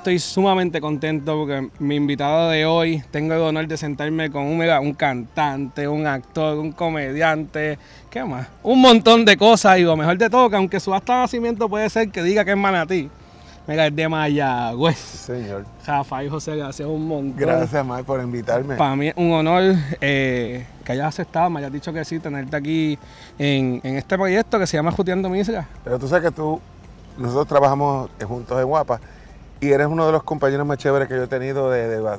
Estoy sumamente contento porque mi invitado de hoy tengo el honor de sentarme con un, mega- un cantante, un actor, un comediante, ¿qué más? Un montón de cosas y lo mejor de todo, que aunque su de nacimiento puede ser que diga que es manatí, mira, es de Mayagüez. Señor. Rafael José, gracias un montón. Gracias, Mike, por invitarme. Para mí es un honor eh, que hayas aceptado, me hayas dicho que sí, tenerte aquí en, en este proyecto que se llama Juteando Misra. Pero tú sabes que tú, nosotros trabajamos juntos en Guapa y eres uno de los compañeros más chéveres que yo he tenido de,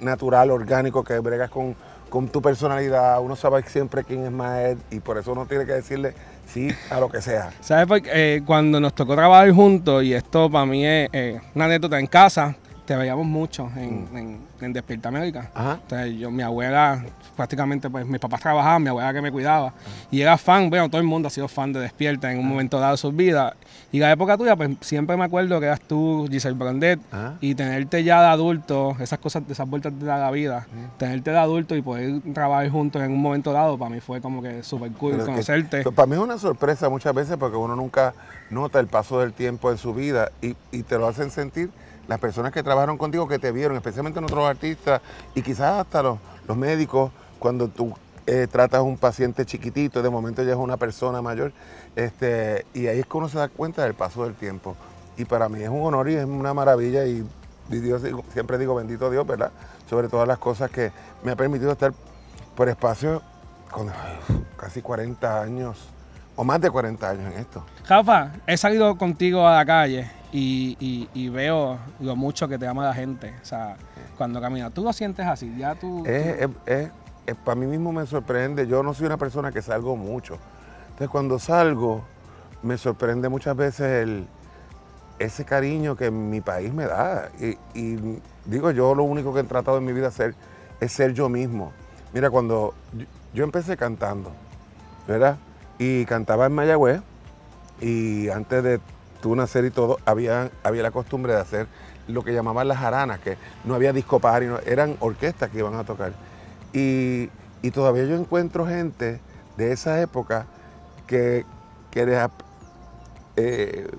natural, orgánico, que bregas con, con tu personalidad. Uno sabe siempre quién es Maed y por eso uno tiene que decirle sí a lo que sea. ¿Sabes? Porque, eh, cuando nos tocó trabajar juntos, y esto para mí es eh, una anécdota en casa, te veíamos mucho en, en, en Despierta América. Ajá. Entonces, yo, mi abuela, prácticamente, pues mis papás trabajaban, mi abuela que me cuidaba. Y era fan, bueno, todo el mundo ha sido fan de Despierta en un momento dado de sus vidas. Y la época tuya, pues siempre me acuerdo que eras tú, Giselle Brandet, y tenerte ya de adulto, esas cosas, esas vueltas de la vida, tenerte de adulto y poder trabajar juntos en un momento dado, para mí fue como que súper cool Pero conocerte. para mí es una sorpresa muchas veces porque uno nunca nota el paso del tiempo en su vida y, y te lo hacen sentir las personas que trabajaron contigo, que te vieron, especialmente nosotros artistas y quizás hasta los, los médicos, cuando tú eh, tratas a un paciente chiquitito, de momento ya es una persona mayor, este, y ahí es que uno se da cuenta del paso del tiempo. Y para mí es un honor y es una maravilla y, y siempre digo bendito Dios, ¿verdad? Sobre todas las cosas que me ha permitido estar por espacio con casi 40 años, o más de 40 años en esto. Rafa, he salido contigo a la calle y, y- y veo lo mucho que te ama la gente. O sea, cuando caminas, tú lo sientes así, ya tú... Es, es- es- es- para mí mismo me sorprende, yo no soy una persona que salgo mucho. Entonces cuando salgo, me sorprende muchas veces el, ese cariño que mi país me da. Y, y digo, yo lo único que he tratado en mi vida hacer es ser yo mismo. Mira, cuando yo, yo empecé cantando, ¿verdad? Y cantaba en Mayagüez, y antes de tú nacer y todo, había, había la costumbre de hacer lo que llamaban las jaranas, que no había disco no- eran orquestas que iban a tocar. Y, y todavía yo encuentro gente de esa época que, que les, eh,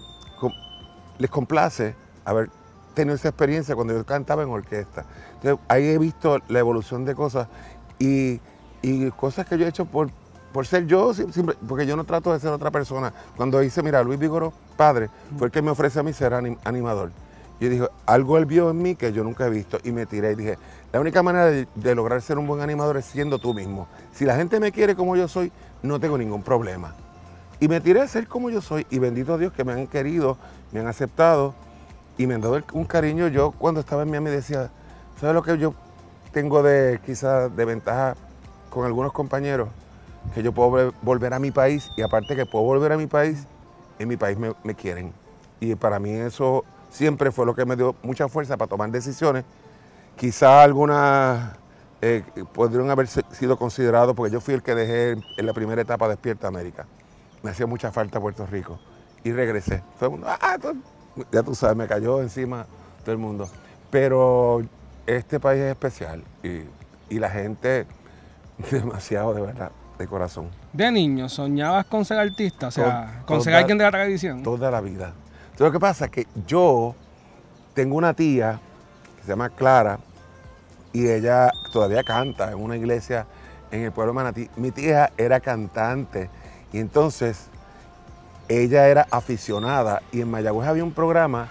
les complace haber tenido esa experiencia cuando yo cantaba en orquesta. Entonces, ahí he visto la evolución de cosas y, y cosas que yo he hecho por, por ser yo, porque yo no trato de ser otra persona. Cuando hice, mira, Luis Vigoro, padre, fue el que me ofrece a mí ser anim- animador. Yo dije, algo él vio en mí que yo nunca he visto y me tiré y dije, la única manera de, de lograr ser un buen animador es siendo tú mismo. Si la gente me quiere como yo soy, no tengo ningún problema. Y me tiré a ser como yo soy y bendito Dios que me han querido, me han aceptado y me han dado un cariño. Yo cuando estaba en Miami decía, ¿sabes lo que yo tengo de quizás de ventaja con algunos compañeros? Que yo puedo vol- volver a mi país y aparte que puedo volver a mi país, en mi país me, quieren. Y para mí eso siempre fue lo que me dio mucha fuerza para tomar decisiones. Quizás algunas eh, podrían haber sido considerados, porque yo fui el que dejé en la primera etapa Despierta América. Me hacía mucha falta Puerto Rico. Y regresé. Todo el mundo, "Ah, todo-". ya tú sabes, me cayó encima todo el mundo. Pero este país es especial y, y la gente demasiado, de verdad, de corazón. De niño, ¿soñabas con ser artista? O sea, con ser alguien de la televisión. Toda la vida. Entonces, lo que pasa es que yo tengo una tía que se llama Clara y ella todavía canta en una iglesia en el pueblo de Manatí. Mi tía era cantante y entonces ella era aficionada y en Mayagüez había un programa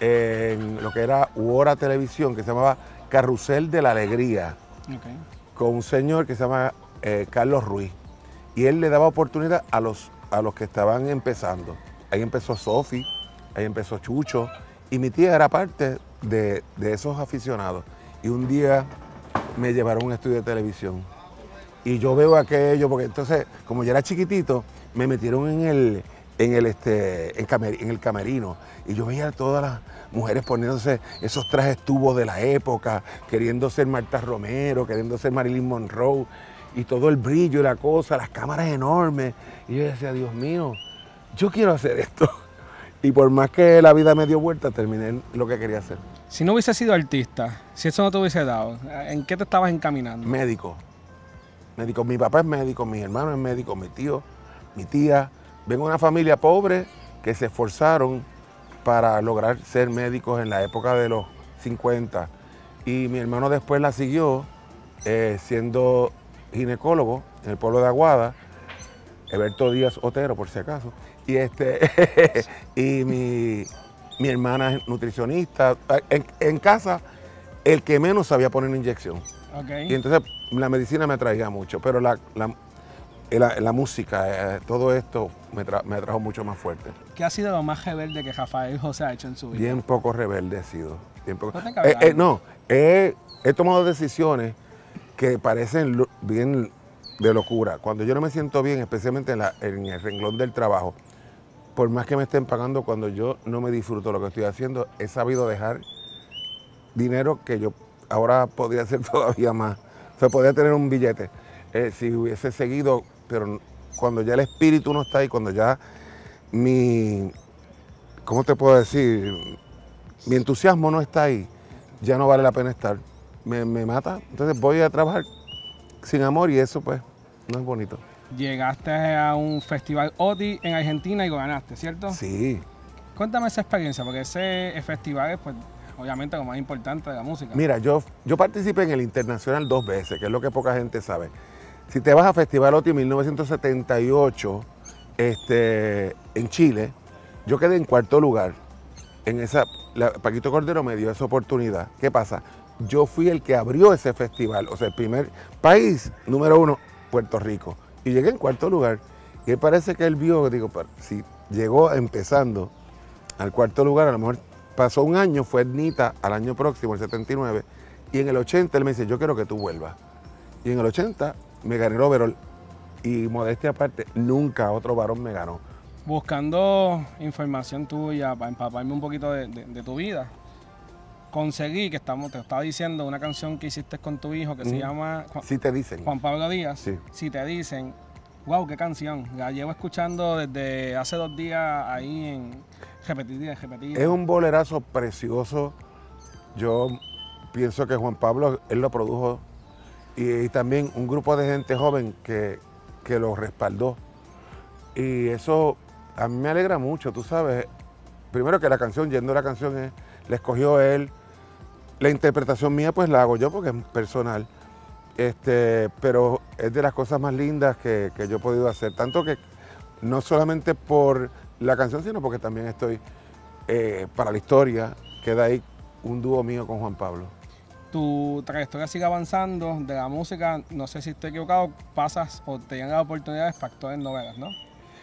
en lo que era Hora Televisión que se llamaba Carrusel de la Alegría Ok. con un señor que se llama eh, Carlos Ruiz. Y él le daba oportunidad a los, a los que estaban empezando. Ahí empezó Sofi, ahí empezó Chucho. Y mi tía era parte de, de esos aficionados. Y un día me llevaron a un estudio de televisión. Y yo veo aquello, porque entonces, como yo era chiquitito, me metieron en el, en el, este, en el camerino. Y yo veía a todas las mujeres poniéndose esos trajes tubos de la época, queriendo ser Marta Romero, queriendo ser Marilyn Monroe, y todo el brillo y la cosa, las cámaras enormes. Y yo decía, Dios mío, yo quiero hacer esto. Y por más que la vida me dio vuelta, terminé lo que quería hacer. Si no hubiese sido artista, si eso no te hubiese dado, ¿en qué te estabas encaminando? Médico. Médico. Mi papá es médico, mis hermanos es médico, mi tío, mi tía. Vengo de una familia pobre que se esforzaron para lograr ser médicos en la época de los 50. Y mi hermano después la siguió eh, siendo ginecólogo en el pueblo de Aguada, Eberto Díaz Otero, por si acaso. Y, este, y mi, mi hermana es nutricionista. En, en casa, el que menos sabía poner una inyección. Y entonces la medicina me atraía mucho, pero la, la, la- la música, eh, todo esto me, tra- me atrajo mucho más fuerte. ¿Qué ha sido lo más rebelde que Rafael José ha hecho en su vida? Bien poco rebelde he sido. bien poco- No te Eh, eh, no, he tomado decisiones que parecen bien de locura. Cuando yo no me siento bien, especialmente en el renglón del trabajo, por más que me estén pagando, cuando yo no me disfruto lo que estoy haciendo, he sabido dejar dinero que yo ahora podría hacer todavía más. O sea, podría tener un billete eh, si hubiese seguido, pero cuando ya el espíritu no está ahí, cuando ya mi, ¿cómo te puedo decir? Mi entusiasmo no está ahí, ya no vale la pena estar. Me, me mata, entonces voy a trabajar sin amor y eso pues no es bonito. Llegaste a un festival OTI en Argentina y lo ganaste, ¿cierto? Sí, Cuéntame esa experiencia, porque ese festival es, pues, obviamente, lo más importante de la música. Mira, yo, yo participé en el Internacional dos veces, que es lo que poca gente sabe. Si te vas a Festival OTI 1978 este, en Chile, yo quedé en cuarto lugar. En esa, la- Paquito Cordero me dio esa oportunidad. ¿Qué pasa? Yo fui el que abrió ese festival, o sea, el primer país número uno, Puerto Rico. Y llegué en cuarto lugar. Y parece que él vio, digo, si llegó empezando al cuarto lugar, a lo mejor pasó un año, fue Nita al año próximo, el 79, y en el 80 él me dice, yo quiero que tú vuelvas. Y en el 80 me gané el overall. Y modestia aparte, nunca otro varón me ganó. Buscando información tuya para empaparme un poquito de tu vida, conseguí que estamos, te estaba diciendo una canción que hiciste con tu hijo que se llama Juan, Si te dicen. Juan Pablo Díaz. Sí. Si te dicen, wow, qué canción. La llevo escuchando desde hace dos días ahí en repetida, repetida. Es un bolerazo precioso. Yo pienso que Juan Pablo, él lo produjo. Y, también un grupo de gente joven que, que lo respaldó. Y eso a mí me alegra mucho, tú sabes. Primero que la canción, yendo a la canción, es, la escogió él. La interpretación mía pues la hago yo porque es personal. Este, pero es de las cosas más lindas que, que yo he podido hacer. Tanto que no solamente por la canción, sino porque también estoy eh, para la historia. Queda ahí un dúo mío con Juan Pablo. Tu trayectoria sigue avanzando de la música, no sé si estoy equivocado, pasas o te llegan las oportunidades para actuar en novelas, ¿no?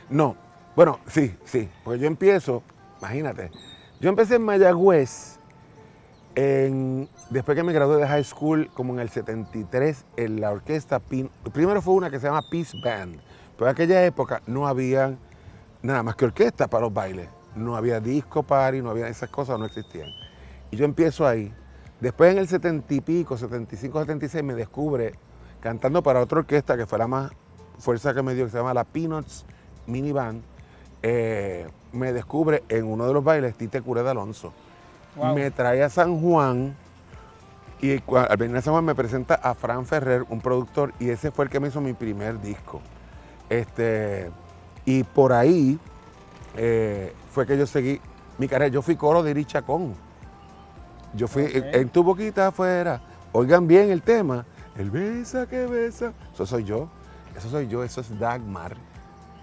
No, bueno, sí, sí, porque yo empiezo, imagínate, yo empecé en Mayagüez después que me gradué de high school, como en el 73, en la orquesta, Pin- primero fue una que se llama Peace Band, pero en aquella época no había nada más que orquesta para los bailes, no había disco party, no había esas cosas, no existían. Y yo empiezo ahí. Después en el 70 y pico, 75, 76, me descubre cantando para otra orquesta que fue la más fuerza que me dio, que se llama la Peanuts Mini Band. eh, me descubre en uno de los bailes Tite Cure de Alonso. Wow. Me trae a San Juan y al venir a San Juan me presenta a Fran Ferrer, un productor, y ese fue el que me hizo mi primer disco. Este, y por ahí eh, fue que yo seguí mi carrera. Yo fui coro de Iri Chacón. Yo fui en, en tu boquita afuera. Oigan bien el tema. El besa que besa. Eso soy yo. Eso soy yo. Eso es Dagmar.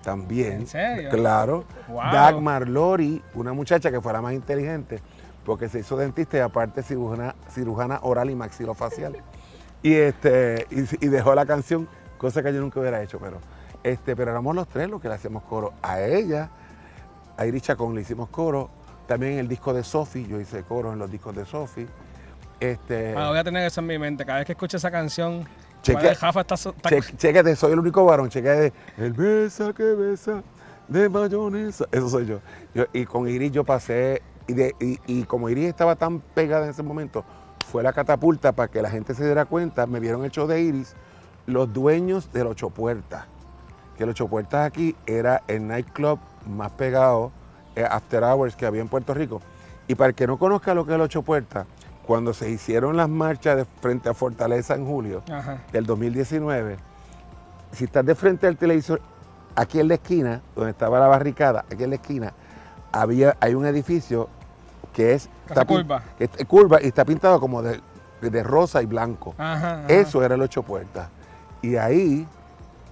También. ¿En serio? Claro. Wow. Dagmar Lori, una muchacha que fue la más inteligente, porque se hizo dentista y aparte cirujana, cirujana oral y maxilofacial. Y, este, y, y dejó la canción, cosa que yo nunca hubiera hecho, pero, este, pero éramos los tres los que le hacíamos coro. A ella, a Iris Chacón le hicimos coro, también en el disco de Sofi, yo hice coro en los discos de Sofi. Este, voy a tener eso en mi mente. Cada vez que escucho esa canción, Chequea- ¿cuál de Rafa está, está- soy el único varón, chequete. El besa que besa de mayonesa. Eso soy yo. Yo- y con Iris yo pasé, y, de- y- y como Iris estaba tan pegada en ese momento, fue la catapulta para que la gente se diera cuenta, me vieron el show de Iris, los dueños del Ocho Puertas. Que el Ocho Puertas aquí era el nightclub más pegado, eh, after hours que había en Puerto Rico. Y para el que no conozca lo que es el Ocho Puertas, cuando se hicieron las marchas de frente a Fortaleza en julio, Ajá. del 2019, si estás de frente al televisor, aquí en la esquina, donde estaba la barricada, aquí en la esquina, había, hay un edificio que es pin- curva. que es curva y está pintado como de, de rosa y blanco. Ajá, ajá. Eso era el ocho puertas. Y ahí,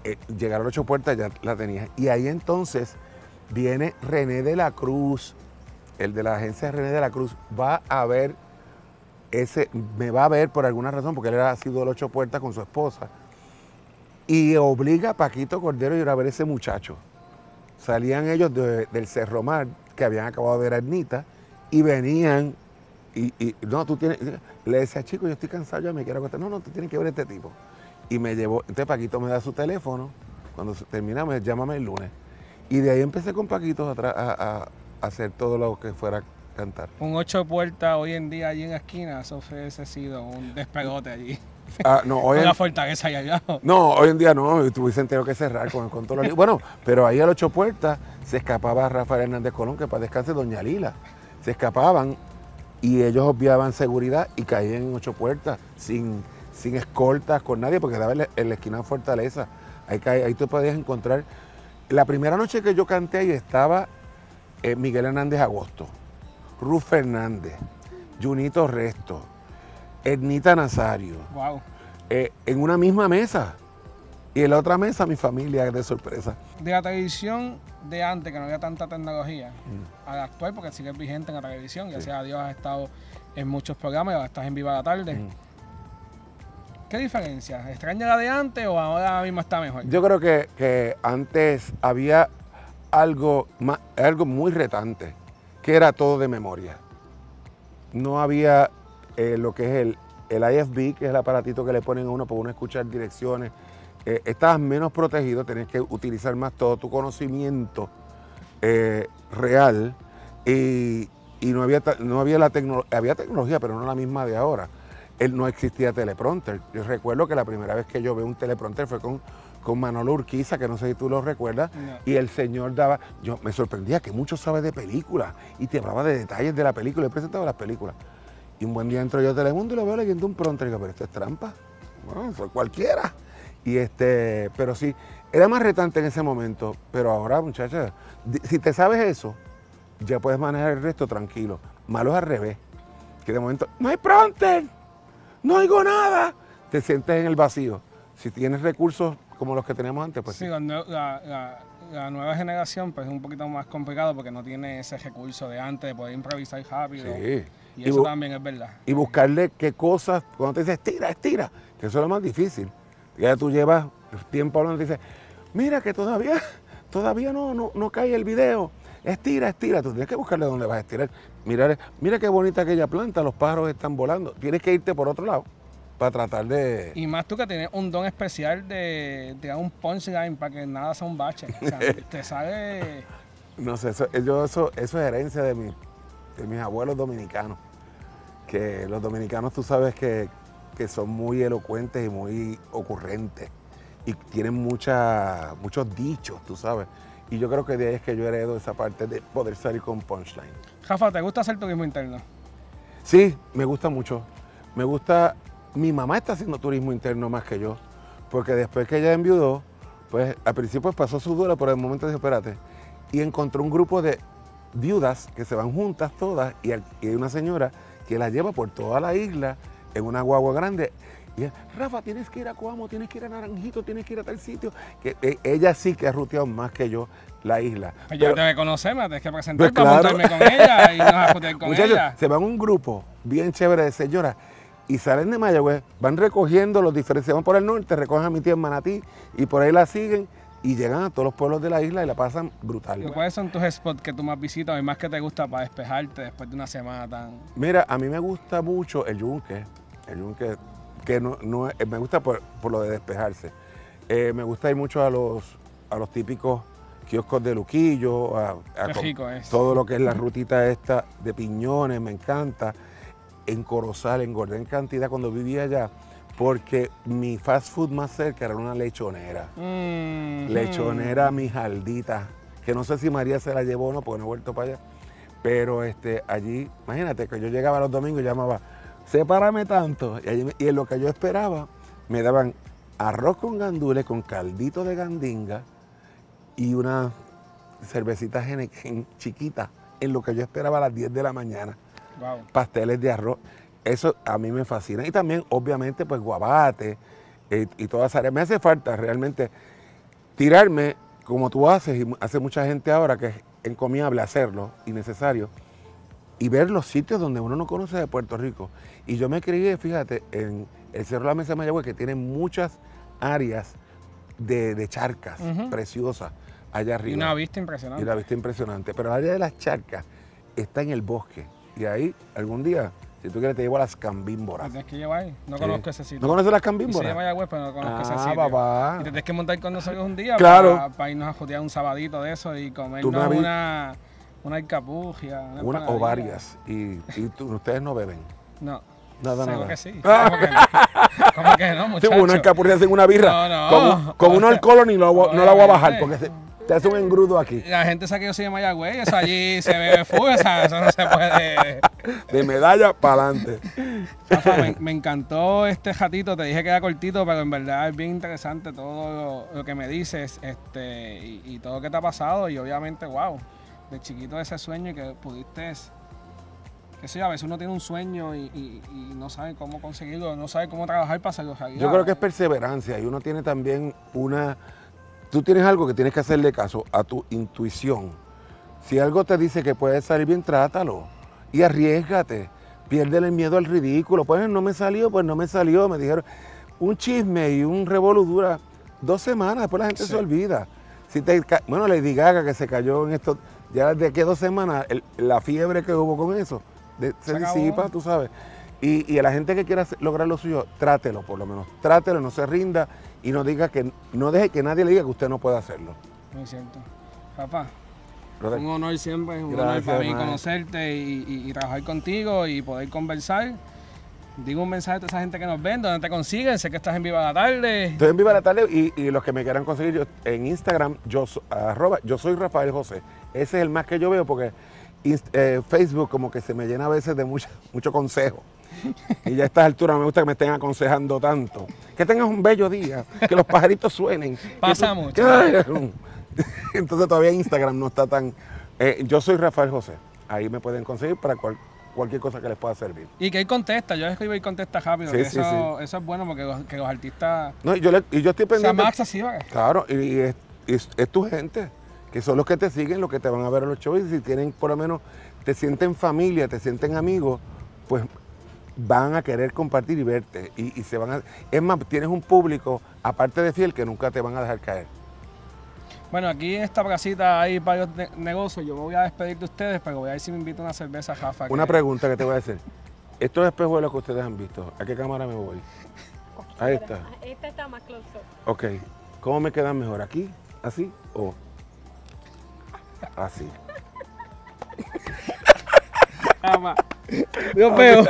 eh, llegar ocho puertas ya la tenía. Y ahí entonces viene René de la Cruz, el de la agencia René de la Cruz, va a ver ese, me va a ver por alguna razón, porque él era, ha sido el ocho puertas con su esposa. Y obliga a Paquito Cordero a ir a ver ese muchacho. Salían ellos de- del Cerro Mar, que habían acabado de ver a Ernita, y venían y, y, no, tú tienes, le decía, chico, yo estoy cansado, ya me quiero acostar. No, no, tú tienes que ver a este tipo. Y me llevó, entonces Paquito me da su teléfono, cuando terminamos, llámame el lunes. Y de ahí empecé con Paquito a, a- hacer todo lo que fuera cantar. Un ocho puertas hoy en día allí en la esquina, eso hubiese sido un despegote allí. Ah, no, hoy en, Una fortaleza allá abajo. no, hoy en día no, tuviese entero que cerrar con, con todos los líos. Bueno, pero ahí a las ocho puertas se escapaba Rafael Hernández Colón, que para descanse Doña Lila. Se escapaban y ellos obviaban seguridad y caían en ocho puertas sin, sin escoltas con nadie porque daba en la, en la esquina de Fortaleza. Ahí, ahí tú podías encontrar. La primera noche que yo canté ahí estaba eh, Miguel Hernández Agosto, Ruth Fernández, Junito Resto, Ernita Nazario, Wow. eh, en una misma mesa. Y en la otra mesa mi familia de sorpresa. De la televisión de antes, que no había tanta tecnología, Mm. a la actual, porque sigue vigente en la televisión, ya sea Dios has estado en muchos programas y ahora estás en Viva la Tarde. Mm. ¿Qué diferencia? ¿Extraña la de antes o ahora mismo está mejor? Yo creo que, que antes había algo, algo muy retante, que era todo de memoria. No había eh, lo que es el, el IFB, que es el aparatito que le ponen a uno para uno escuchar direcciones. Eh, estabas menos protegido, tenías que utilizar más todo tu conocimiento eh, real y, y no había, no había la tecnología, había tecnología, pero no la misma de ahora. Él no existía teleprompter. Yo recuerdo que la primera vez que yo veo un teleprompter fue con, con Manolo Urquiza, que no sé si tú lo recuerdas, No. y el señor daba, yo me sorprendía que mucho sabe de películas y te hablaba de detalles de la película, él presentaba las películas. Y un buen día entro yo a Telemundo y lo veo leyendo un prompter y digo, pero esto es trampa. Bueno, es cualquiera. Y este, pero sí, era más retante en ese momento, pero ahora, muchachas, si te sabes eso, ya puedes manejar el resto tranquilo. Malo es al revés, que de momento, no hay prompter, no oigo nada, te sientes en el vacío. Si tienes recursos como los que teníamos antes, pues Sí, sí. la- la- la nueva generación pues es un poquito más complicado porque no tiene ese recurso de antes de poder improvisar rápido. Sí. Y Y eso también es verdad. y buscarle qué cosas, cuando te dice estira, estira, que eso es lo más difícil. Ya tú llevas tiempo hablando y dices, mira que todavía, todavía no, no, no cae el video, estira, estira, tú tienes que buscarle dónde vas a estirar. Mirar, mira qué bonita aquella planta, los pájaros están volando, tienes que irte por otro lado para tratar de... Y más tú que tienes un don especial de tirar un punchline para que nada sea un bache. O sea, te sale... No sé, eso, yo, eso, eso es herencia de, mi- de mis abuelos dominicanos. Que los dominicanos tú sabes que, que son muy elocuentes y muy ocurrentes. Y tienen mucha, muchos dichos, tú sabes. Y yo creo que de ahí es que yo heredo esa parte de poder salir con punchline. Rafa, ¿te gusta hacer turismo interno? Sí, me gusta mucho. Me gusta. Mi mamá está haciendo turismo interno más que yo. Porque después que ella enviudó, pues al principio pasó su duelo, pero de momento dijo, espérate. Y encontró un grupo de viudas que se van juntas todas y, hay una señora que la lleva por toda la isla en una guagua grande. Y ella, Rafa, tienes que ir a Coamo, tienes que ir a Naranjito, tienes que ir a tal sitio. Que eh, ella sí que ha ruteado más que yo la isla. Pues Pero- tengo que conocerme, tienes que presentar Pues para claro. montarme con ella y nos con Muchachos, ella. se van un grupo bien chévere de señoras y salen de Mayagüez, van recogiendo los diferentes, van por el norte, recogen a mi tía en Manatí y por ahí la siguen y llegan a todos los pueblos de la isla y la pasan brutal. ¿Y ¿Cuáles son tus spots que tú más visitas y más que te gusta para despejarte después de una semana tan... Mira, a mí me gusta mucho el yunque, el yunque que no, no es- me gusta por, por lo de despejarse. Eh, me gusta ir mucho a los, a los típicos kioscos de Luquillo, a, a Qué com- rico es. todo lo que es la rutita esta de piñones, me encanta. En Corozal engordé en cantidad cuando vivía allá, porque mi fast food más cerca era una lechonera. Mm, Lechonera mi jaldita, que no sé si María se la llevó o no, porque no he vuelto para allá. Pero este, allí, imagínate que yo llegaba los domingos y llamaba, sepárame tanto. Y, allí y en lo que yo esperaba, me daban arroz con gandules, con caldito de gandinga y una cervecita chiquita, en lo que yo esperaba a las 10 de la mañana. Wow. Pasteles de arroz. Eso a mí me fascina. Y también, obviamente, pues guabate eh, y todas esas áreas. Me hace falta realmente tirarme como tú haces y hace mucha gente ahora que es encomiable hacerlo y necesario y ver los sitios donde uno no conoce de Puerto Rico. Y yo me crié, fíjate, en el Cerro de la Mesa de Mayagüez, que tiene muchas áreas de, de charcas preciosas allá arriba. Y una vista Y impresionante. la vista impresionante. Pero el área de las charcas está en el bosque. Y ahí, algún día, si tú quieres, te llevo a las cambímboras. tienes que llevar. No Sí. conozco ese sitio. ¿No conoces las cambímboras? Mayagüez, pero no conozco ese Ah, sitio. papá. Y te tienes que montar con nosotros un día Claro. para, ir irnos a jotear un sabadito de eso y comernos una, una alcapugia. Una Una, o varias. Y, y tú- ustedes no beben. No. Nada, Seguro nada. que sí. ¿Cómo que no? ¿Cómo que no, Sí, muchacho? una alcapurria en una birra. No, no. Con, con un alcohol ni lo, no la voy a bajar porque se- te hace un engrudo aquí. La gente sabe que yo soy de Mayagüez, eso allí se bebe sea, eso no se puede. De medalla para adelante. Me, me encantó este ratito, te dije que era cortito, pero en verdad es bien interesante todo lo, lo que me dices este, y, y todo lo que te ha pasado y obviamente, wow, de chiquito ese sueño y que pudiste, que sé yo, a veces uno tiene un sueño y, y- y no sabe cómo conseguirlo, no sabe cómo trabajar para hacerlo realidad. Yo creo que es perseverancia y uno tiene también una... Tú tienes algo que tienes que hacerle caso a tu intuición. Si algo te dice que puede salir bien, trátalo y arriesgate. Piérdele el miedo al ridículo. Pues no me salió, pues no me salió. Me dijeron, un chisme y un revolú dura dos semanas, después la gente Sí. se olvida. Si te ca- bueno, Lady Gaga que se cayó en esto, ya de que dos semanas, el- la fiebre que hubo con eso, de- se, Se disipa, tú sabes. Y, y a la gente que quiera lograr lo suyo, trátelo por lo menos. Trátelo, no se rinda y no diga que no deje que nadie le diga que usted no puede hacerlo. Muy cierto. Papá, Brother, un honor siempre, un honor para mí conocerte y, y- y trabajar contigo y poder conversar. Digo un mensaje a toda esa gente que nos ven, donde te consiguen, sé que estás en Viva la Tarde. Estoy en Viva la Tarde y, y los que me quieran conseguir yo, en Instagram, yo, arroba, yo soy Rafael José. Ese es el más que yo veo porque eh, Facebook como que se me llena a veces de mucho, mucho consejo. Y ya a estas alturas me gusta que me estén aconsejando tanto. Que tengas un bello día, que los pajaritos suenen. que Pasa tú- mucho. que- Entonces todavía Instagram no está tan... eh, yo soy Rafael José. Ahí me pueden conseguir para cual- cualquier cosa que les pueda servir. Y que él contesta, yo escribo y contesta rápido. Sí, que sí, eso, eso es bueno porque los, que los artistas No, y yo, le- y yo estoy pendiente... más. Claro, y, y es, es- es tu gente, que son los que te siguen, los que te van a ver en los shows. Y si tienen, por lo menos, te sienten familia, te sienten amigos, pues van a querer compartir y verte. Y, y se van a. Es más, tienes un público, aparte de fiel, que nunca te van a dejar caer. Bueno, aquí en esta placita hay varios ne- negocios. Yo me voy a despedir de ustedes, pero voy a ver si me invito a una cerveza, Rafa. Una que- pregunta que te voy a hacer. Estos espejuelos que ustedes han visto, ¿a qué cámara me voy? Ahí está. Esta está más close up. Ok. ¿Cómo me quedan mejor? ¿Aquí? ¿Así? ¿O así? Rafa. Dios veo.